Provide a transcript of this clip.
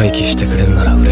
廃棄してくれるなら嬉